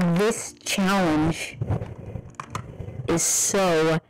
this challenge is so